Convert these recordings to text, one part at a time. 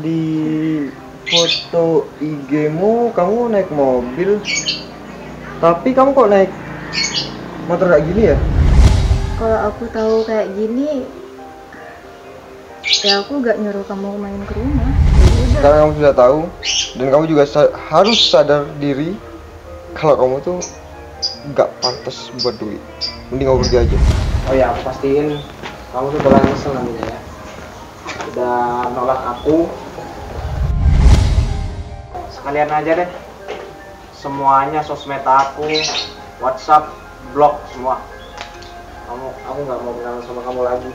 di foto IG-mu kamu naik mobil. Tapi kamu kok naik motor kayak gini ya? Kalau aku tahu kayak gini, ya aku gak nyuruh kamu main ke rumah. Sekarang kamu sudah tahu dan kamu juga sa- harus sadar diri kalau kamu tuh nggak pantas buat duit. Mending kamu pergi aja. Oh ya, aku pastiin kamu tuh bakal nyesel nantinya ya. Udah nolak aku. Sekalian aja deh. Semuanya sosmed aku, WhatsApp, blog semua. Kamu, aku nggak mau kenal sama kamu lagi.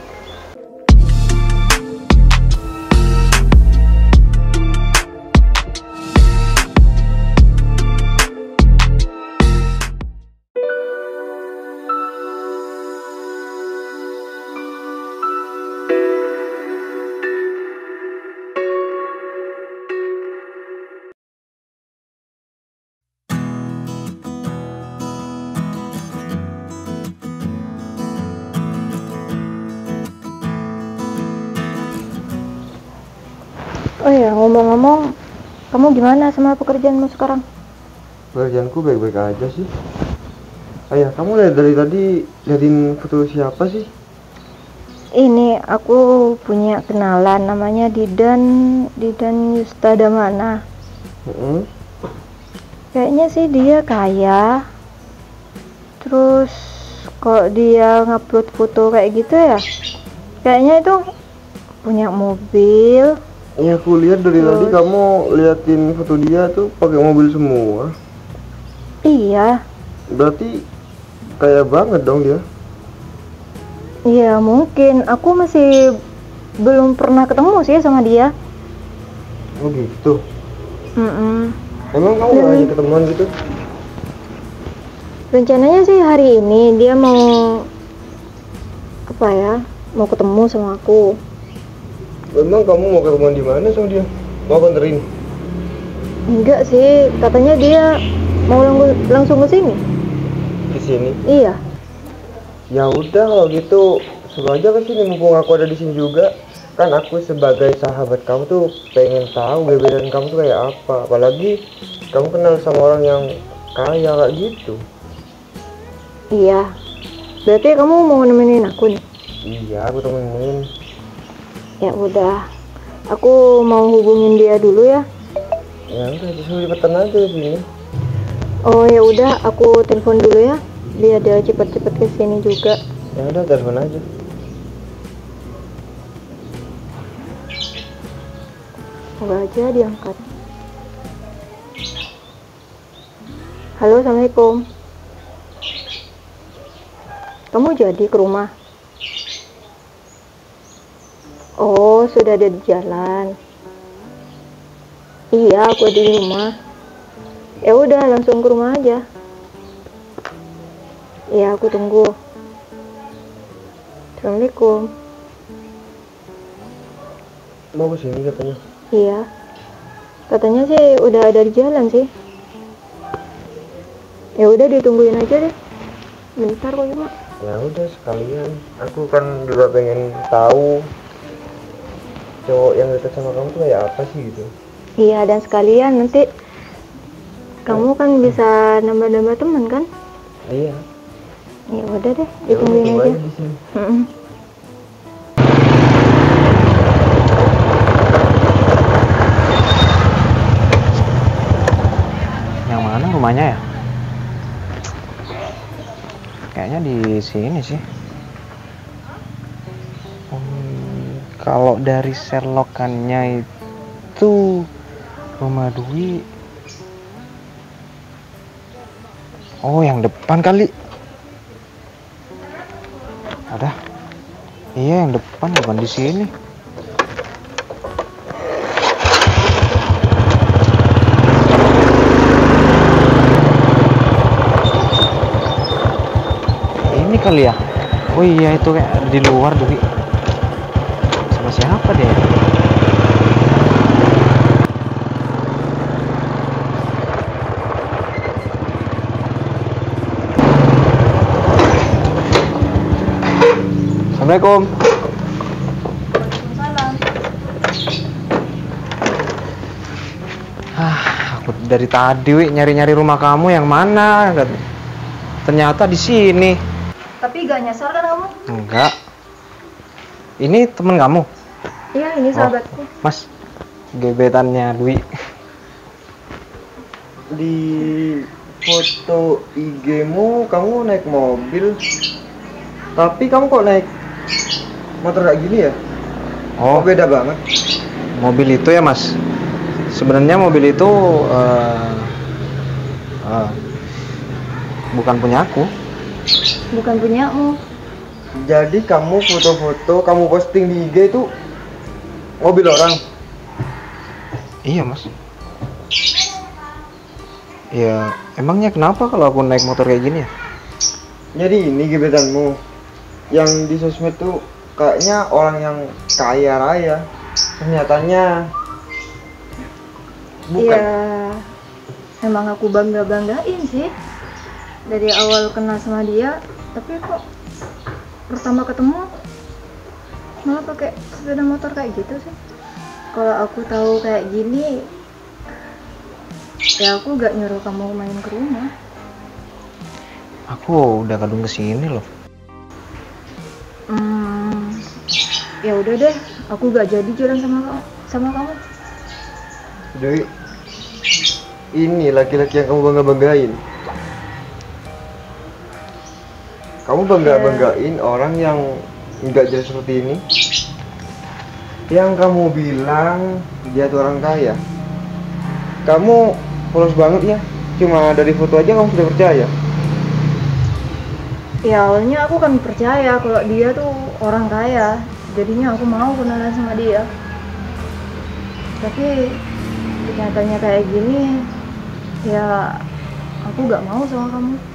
Kamu gimana sama pekerjaanmu sekarang? Pekerjaanku baik-baik aja sih. Ayah, kamu lihat dari tadi liatin foto siapa sih? Ini aku punya kenalan namanya Didan Didan Yustadamana. Heeh. Kayaknya sih dia kaya. Terus kok dia ngupload foto kayak gitu ya? Kayaknya itu punya mobil. Iya, aku lihat dari tadi Terus? kamu liatin foto dia tuh pakai mobil semua. Iya, Berarti kaya banget dong dia. iya mungkin. Aku masih belum pernah ketemu sih sama dia. Oh gitu. Mm-mm. Emang kamu nggak ngajak ketemuan gitu? Rencananya sih hari ini dia mau apa ya? Mau ketemu sama aku. Emang kamu mau ketemuan di mana sama dia? Mau aku anterin? Enggak sih, katanya dia mau lang- langsung ke sini. Di sini. Iya. Ya udah kalau gitu suruh aja ke sini mumpung aku ada di sini juga. Kan aku sebagai sahabat kamu tuh pengen tahu gebetan kamu tuh kayak apa. Apalagi kamu kenal sama orang yang kaya kayak gitu. Iya. Berarti kamu mau nemenin aku nih? Iya, aku temenin. Ya udah. Aku mau hubungin dia dulu ya. Ya udah, disuruh cepetan aja sini. Oh ya udah, aku telepon dulu ya. Biar dia cepet-cepet ke sini juga. Ya udah, telepon aja. Semoga aja diangkat. Halo, assalamualaikum. Kamu jadi ke rumah? Oh, sudah ada di jalan. Iya, aku di rumah. Ya udah, langsung ke rumah aja. Iya, aku tunggu. Assalamualaikum. Mau ke sini katanya. Iya. Katanya sih udah ada di jalan sih. Ya udah ditungguin aja deh. Bentar kok cuma. Ya udah sekalian. Aku kan juga pengen tahu cowok yang dekat sama kamu tuh kayak apa sih gitu. Iya dan sekalian nanti kamu kan bisa nambah-nambah teman kan? Iya. Ya udah deh, Ya ditungguin tunggu aja. aja di sini. Mm-mm. Yang mana rumahnya ya? Kayaknya di sini sih. Kalau dari selokannya itu rumah Dwi. Oh, yang depan kali. Ada. Iya, yang depan bukan di sini. Ini kali ya. Oh iya itu kayak di luar Dwi. Sama siapa deh? Assalamualaikum. Aku dari tadi Wi nyari-nyari rumah kamu yang mana? Ternyata di sini. Tapi gak nyasar kan kamu? Enggak. Ini temen kamu, Iya, ini sahabatku. Mas. Gebetannya Dwi. Di foto IG-mu kamu naik mobil. Tapi kamu kok naik motor kayak gini ya? Oh, Kok beda banget. mobil itu ya Mas. Sebenarnya mobil itu eh, eh, bukan punya aku. Bukan punyamu. Jadi kamu foto-foto kamu posting di IG itu mobil orang. Iya Mas. Ya, emangnya kenapa kalau aku naik motor kayak gini ya? Jadi ini gebetanmu yang di sosmed tuh kayaknya orang yang kaya raya. Ternyatanya bukan. Iya. Emang aku bangga-banggain sih. Dari awal kenal sama dia, tapi kok pertama ketemu malah pakai sepeda motor kayak gitu sih. Kalau aku tahu kayak gini, ya aku gak nyuruh kamu main ke rumah. Aku udah kadung ke sini loh. Hmm, ya udah deh, aku gak jadi jalan sama kamu. Sama kamu. Dewi, ini laki-laki yang kamu bangga-banggain. Kamu bangga-banggain orang yang nggak jelas seperti ini. Yang kamu bilang dia tuh orang kaya. Kamu polos banget ya. Cuma dari foto aja kamu sudah percaya. Ya awalnya aku kan percaya kalau dia tuh orang kaya, jadinya aku mau kenalan sama dia. Tapi kenyataannya kayak gini, ya aku gak mau sama kamu.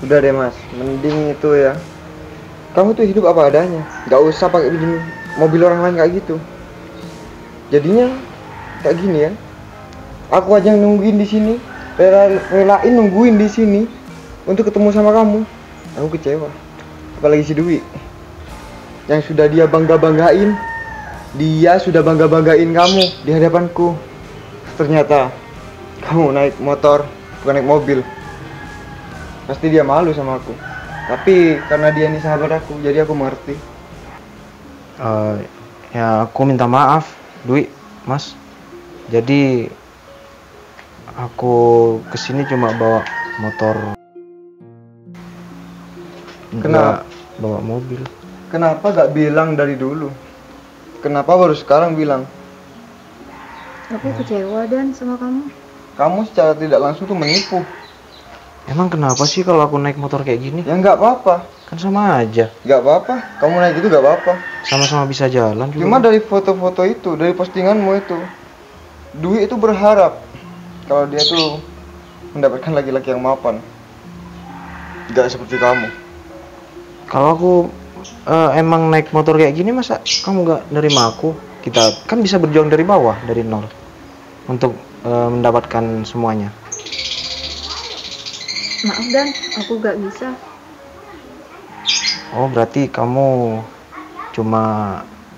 Udah deh mas, mending itu ya. Kamu tuh hidup apa adanya, nggak usah pakai mobil orang lain kayak gitu. Jadinya kayak gini ya. Aku aja nungguin di sini, rela relain nungguin di sini untuk ketemu sama kamu. Aku kecewa. Apalagi si Dwi yang sudah dia bangga banggain, dia sudah bangga banggain kamu di hadapanku. Ternyata kamu naik motor, bukan naik mobil pasti dia malu sama aku tapi karena dia ini sahabat aku jadi aku mengerti Eh, ya aku minta maaf, Dwi, Mas. Jadi aku ke sini cuma bawa motor. Kenapa? Bawa mobil. kenapa gak bilang dari dulu kenapa baru sekarang bilang Aku kecewa dan sama kamu. kamu secara tidak langsung tuh menipu Emang kenapa sih kalau aku naik motor kayak gini? ya nggak apa-apa Kan sama aja. nggak apa-apa kamu naik itu nggak apa-apa Sama-sama bisa jalan juga. cuma dari foto-foto itu dari postinganmu itu Dwi itu berharap kalau dia tuh mendapatkan laki-laki yang mapan nggak seperti kamu Kalau aku eh, emang naik motor kayak gini masa kamu nggak nerima aku? Kita kan bisa berjuang dari bawah, dari nol untuk eh, mendapatkan semuanya. Maaf dan aku gak bisa. Oh, berarti kamu cuma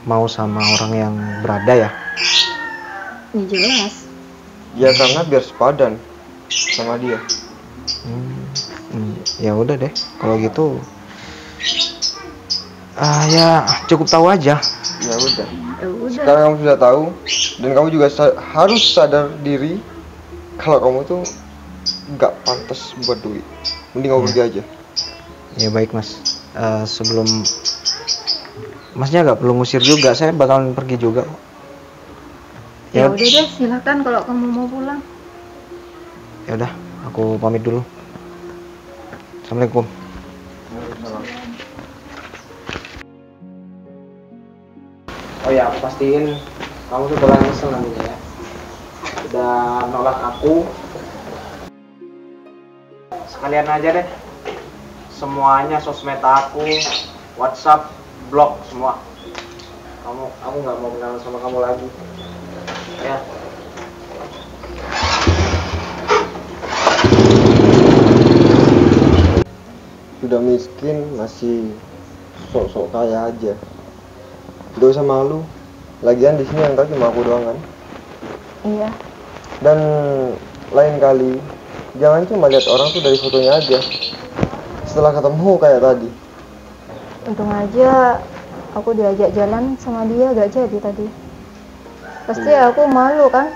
mau sama orang yang berada ya? Ya jelas. ya karena biar sepadan sama dia Hmm, hmm, ya udah deh, kalau gitu. Ah ya cukup tahu aja. ya udah Ya udah. sekarang kamu sudah tahu dan kamu juga sa- harus sadar diri kalau kamu tuh nggak pantas buat duit mending kamu pergi aja Ya baik mas. Eh, sebelum masnya nggak perlu ngusir juga, saya bakalan pergi juga. kok. Ya Ya, udah deh, silakan kalau kamu mau pulang. ya udah, aku pamit dulu. Assalamualaikum. Oh ya, aku pastiin kamu tuh bakal nyesel nantinya ya. Udah nolak aku. Sekalian aja deh. Semuanya sosmed aku, WhatsApp, blog semua. Kamu, aku nggak mau kenal sama kamu lagi. Ya. sudah miskin masih sok-sok kaya aja gak usah malu lagian di sini yang tahu cuma aku doang kan Iya. dan lain kali jangan cuma lihat orang tuh dari fotonya aja. Setelah ketemu kayak tadi. Untung aja aku diajak jalan sama dia gak jadi tadi. Pasti aku malu kan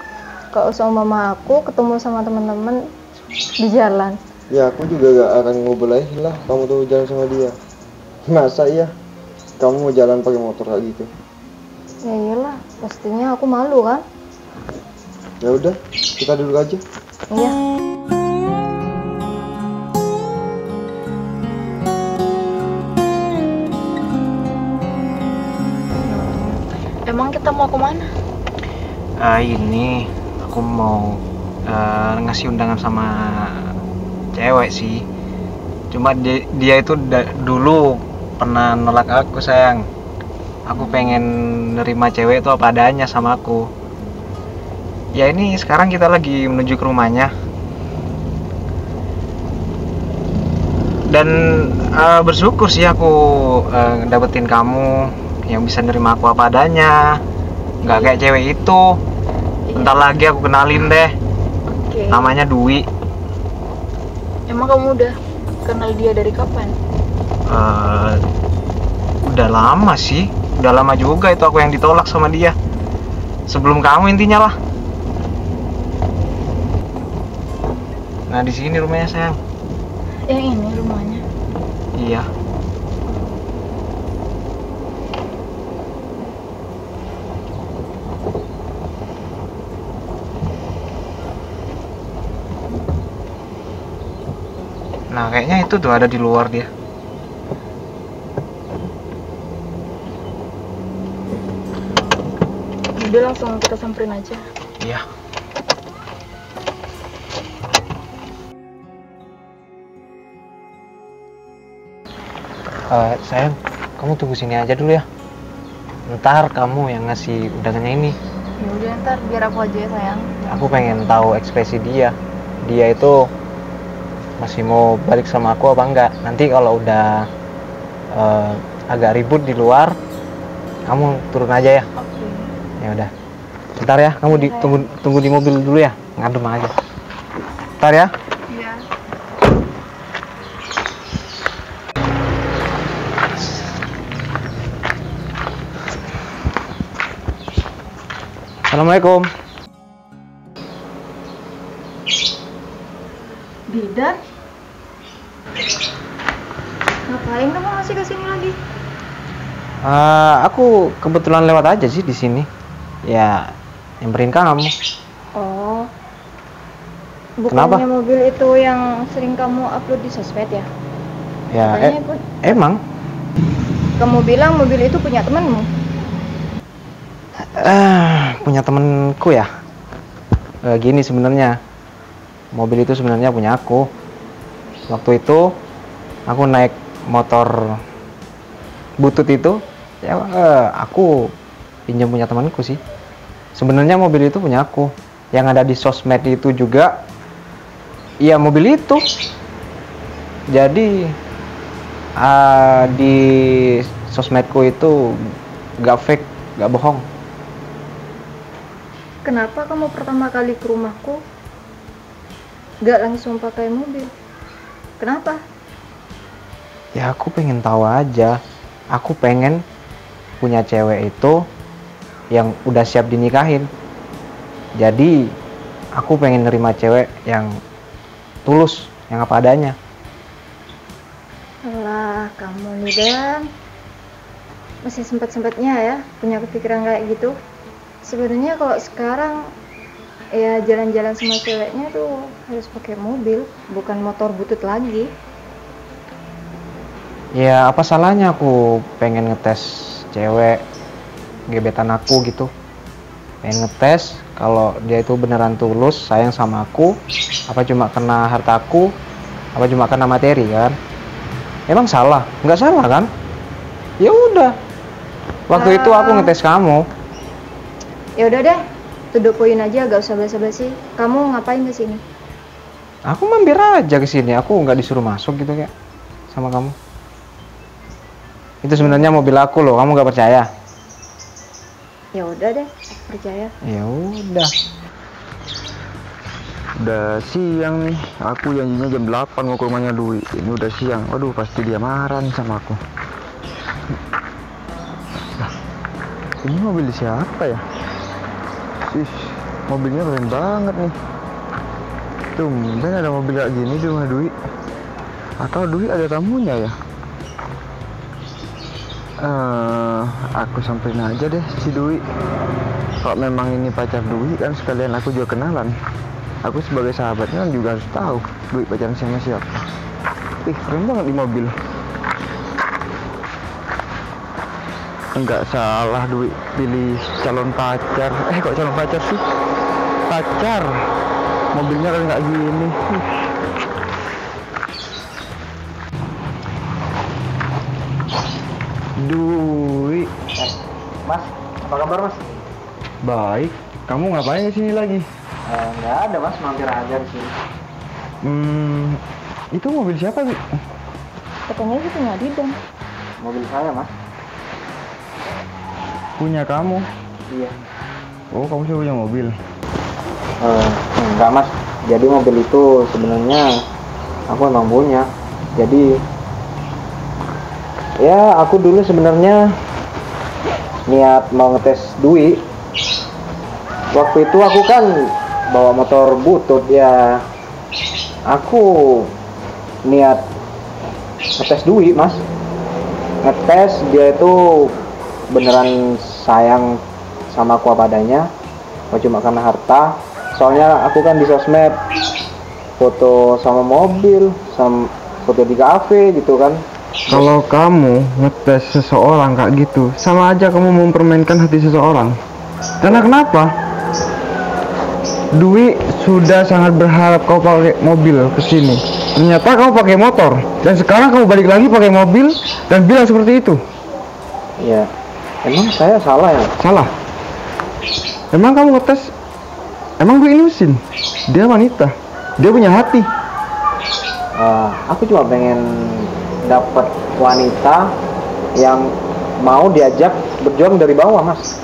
kalau sama mama aku ketemu sama teman-teman di jalan. Ya aku juga gak akan ngebolehin lah kamu tuh jalan sama dia. Masa iya? Kamu mau jalan pakai motor kayak gitu ya iyalah pastinya aku malu kan. Ya udah kita duduk aja. Iya kita mau ke mana? Ah ini aku mau eh, ngasih undangan sama cewek sih. Cuma dia, dia itu da- dulu pernah nolak aku sayang. Aku pengen nerima cewek itu apa adanya sama aku. Ya ini sekarang kita lagi menuju ke rumahnya. Dan eh, bersyukur sih aku eh, dapetin kamu yang bisa nerima aku apa adanya. Nggak kayak cewek itu. Bentar lagi aku kenalin deh. Oke. Namanya Dwi. Emang kamu udah kenal dia dari kapan? Eh, udah lama sih. Udah lama juga itu aku yang ditolak sama dia. Sebelum kamu intinya lah. Nah di sini rumahnya sayang. Yang ini rumahnya. Iya. Nah, kayaknya itu tuh ada di luar dia. Udah langsung kita samperin aja. Iya. Eh, sayang, kamu tunggu sini aja dulu ya. Ntar kamu yang ngasih undangannya ini. Ya udah ntar biar aku aja ya sayang. Aku pengen tahu ekspresi dia. Dia itu masih mau balik sama aku apa enggak? Nanti kalau udah eh, agak ribut di luar, kamu turun aja ya. Oke. Ya udah. Bentar ya, kamu di, tunggu tunggu di mobil dulu ya. Ngadem aja. Bentar ya. Iya. Assalamualaikum. Bidan ngapain kamu masih ke sini lagi Eh, aku kebetulan lewat aja sih di sini. Ya, nyamperin kamu. oh Kenapa? bukannya mobil itu yang sering kamu upload di sosmed ya Ya, Katanya eh, pun- emang. kamu bilang mobil itu punya temanmu Eh, punya temenku ya. Eh, gini sebenarnya. Mobil itu sebenarnya punya aku. Waktu itu aku naik motor butut itu, ya eh, aku pinjam punya temanku sih. Sebenarnya mobil itu punya aku. Yang ada di sosmed itu juga Iya mobil itu. Jadi ah, di sosmedku itu gak fake, gak bohong. Kenapa kamu pertama kali ke rumahku gak langsung pakai mobil? Kenapa? Ya aku pengen tahu aja. Aku pengen punya cewek itu yang udah siap dinikahin. Jadi aku pengen nerima cewek yang tulus, yang apa adanya. Alah, kamu nih Dan masih sempat-sempatnya ya punya kepikiran kayak gitu. Sebenarnya kalau sekarang ya jalan-jalan sama ceweknya tuh harus pakai mobil, bukan motor butut lagi. Ya apa salahnya aku pengen ngetes cewek gebetan aku gitu. Pengen ngetes kalau dia itu beneran tulus sayang sama aku, apa cuma kena hartaku, apa cuma kena materi kan? Emang salah? Nggak salah kan? Ya udah. Waktu itu aku Ah. ngetes kamu. Ya udah deh, tuduh poin aja gak usah basa-basi. Kamu ngapain ke sini? Aku mampir aja ke sini. Aku nggak disuruh masuk gitu kayak sama kamu. Itu sebenarnya mobil aku loh. Kamu nggak percaya? Ya udah deh, percaya. Ya udah. Udah siang nih, aku janjinya jam 8 mau ke rumahnya Dwi. Ini udah siang, waduh pasti dia marah nih sama aku. Ini mobil siapa ya? Ih, mobilnya keren banget nih. Tumben ada mobil kayak gini di rumah Dwi. Atau Dwi ada tamunya ya? Eh, aku samperin aja deh si Dwi. Kalau memang ini pacar Dwi kan sekalian aku juga kenalan. Aku sebagai sahabatnya juga harus tahu Dwi pacaran sama siapa. Ih, keren banget di mobil. Enggak salah Dwi pilih calon pacar. Eh, kok calon pacar sih? Pacar. Mobilnya kan nggak gini. Ih. Dwi, Mas, apa kabar mas? baik. Kamu ngapain di sini lagi? Eh, nggak ada mas, mampir aja di sini. Hmm, itu mobil siapa, Bi? Katanya sih punya Didan. Mobil saya mas. Punya kamu. Iya. Oh, kamu sih punya mobil. Eh, enggak mas. Jadi mobil itu sebenarnya aku emang punya. Jadi ya aku dulu sebenarnya niat mau ngetes Dwi. Waktu itu aku kan bawa motor butut ya. Aku niat ngetes Dwi mas. Ngetes dia itu beneran sayang sama aku apa adanya. Oh, cuma karena harta soalnya aku kan di sosmed foto sama mobil sama foto di kafe gitu kan Kalau kamu ngetes seseorang kayak gitu, sama aja kamu mempermainkan hati seseorang. Karena kenapa? Dwi sudah sangat berharap kau pakai mobil ke sini. Ternyata kamu pakai motor dan sekarang kamu balik lagi pakai mobil dan bilang seperti itu. ya emang saya salah ya Salah. Emang kamu ngetes? Emang ini mesin? Dia wanita. Dia punya hati. Eh, aku cuma pengen dapat wanita yang mau diajak berjuang dari bawah mas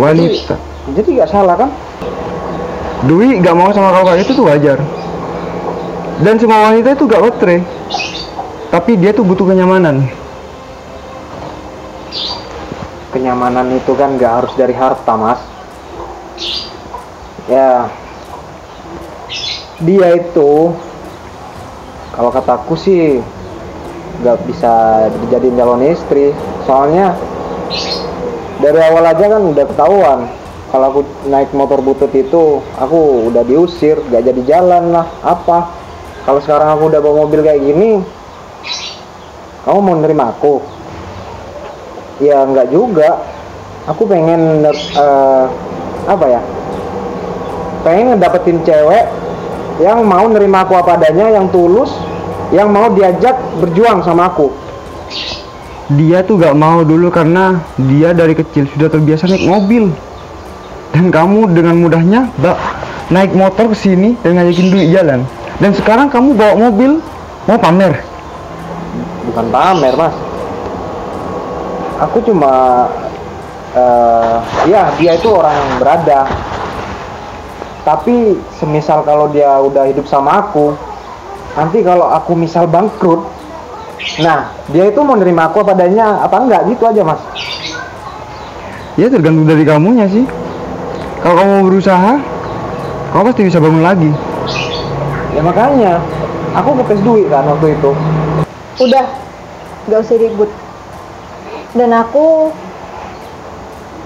Wanita. jadi nggak salah kan Dwi gak mau sama kau kayak itu tuh wajar. Dan semua wanita itu gak baterai. Tapi dia tuh butuh kenyamanan. Kenyamanan itu kan nggak harus dari harta mas. Ya. Dia itu kalau kataku sih nggak bisa dijadiin calon istri. Soalnya dari awal aja kan udah ketahuan. Kalau aku naik motor butut itu aku udah diusir nggak jadi jalan lah. Apa? Kalau sekarang aku udah bawa mobil kayak gini kamu mau nerima aku ya nggak juga aku pengen eh, apa ya pengen ngedapetin cewek yang mau nerima aku apa adanya yang tulus yang mau diajak berjuang sama aku Dia tuh gak mau dulu karena dia dari kecil sudah terbiasa naik mobil. Dan kamu dengan mudahnya bak naik motor ke sini dan ngajakin Dwi jalan. Dan sekarang kamu bawa mobil mau pamer. bukan pamer mas aku cuma eh ya dia itu orang yang berada tapi semisal kalau dia udah hidup sama aku nanti kalau aku misal bangkrut nah dia itu mau nerima aku apa adanya apa enggak gitu aja mas Ya tergantung dari kamunya sih. Kalau kamu mau berusaha, kamu pasti bisa bangun lagi. ya makanya aku ngetes duit kan waktu itu Udah, gak usah ribut. Dan aku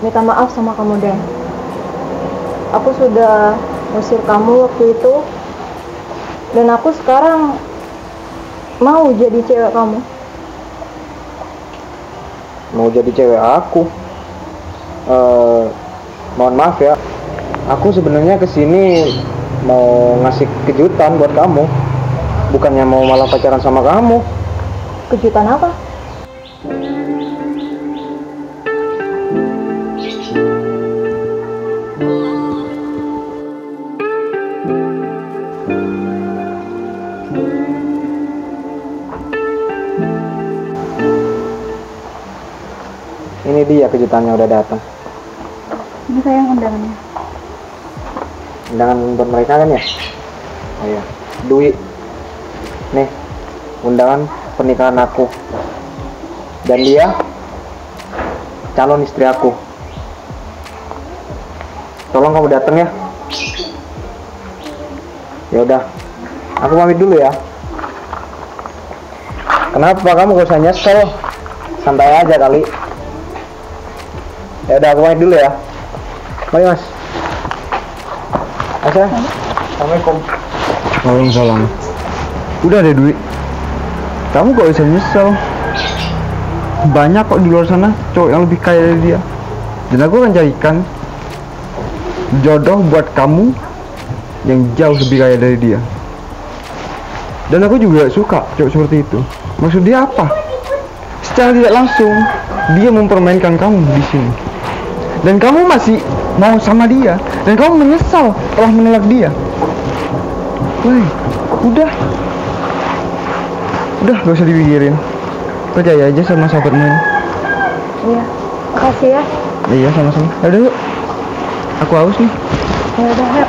minta maaf sama kamu Dan. Aku sudah ngusir kamu waktu itu. Dan aku sekarang mau jadi cewek kamu. mau jadi cewek aku eh mohon maaf ya aku sebenarnya ke sini mau ngasih kejutan buat kamu bukannya mau malah pacaran sama kamu Kejutan apa? Ini dia kejutannya udah datang. Ini sayang undangannya. undangan buat mereka kan ya? Oh iya. Dwi. Nih undangan pernikahan aku. Dan dia calon istri aku. Tolong kamu datang ya. Ya udah. Aku pamit dulu ya. Kenapa kamu gak usah nyesel? Santai aja kali ya udah aku pamit dulu ya Bye mas Mas ya Assalamualaikum Waalaikumsalam. Udah deh duit. Kamu gak usah nyesel. Banyak kok di luar sana cowok yang lebih kaya dari dia. Dan aku akan carikan jodoh buat kamu yang jauh lebih kaya dari dia. Dan aku juga suka cowok seperti itu. Maksud dia apa? Secara tidak langsung dia mempermainkan kamu di sini. Dan kamu masih mau sama dia dan kamu menyesal telah menolak dia. Woi, udah. Udah, gak usah dipikirin. Percaya aja sama sahabatmu ini. Iya, makasih ya. Iya, sama-sama. Aduh, yuk. Aku haus nih. Ya udah, yuk.